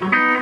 Thank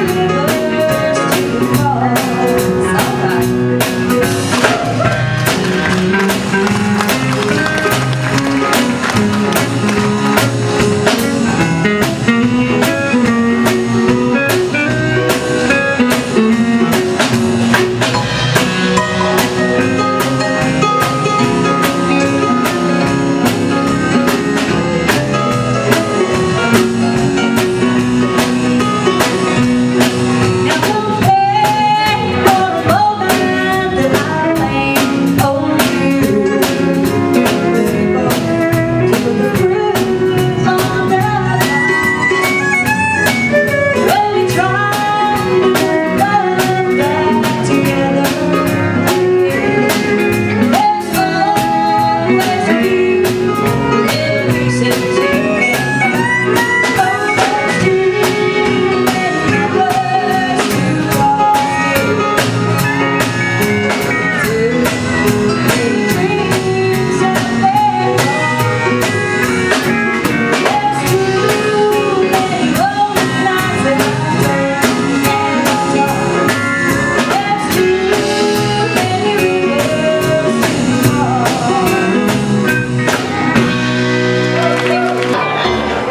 Baby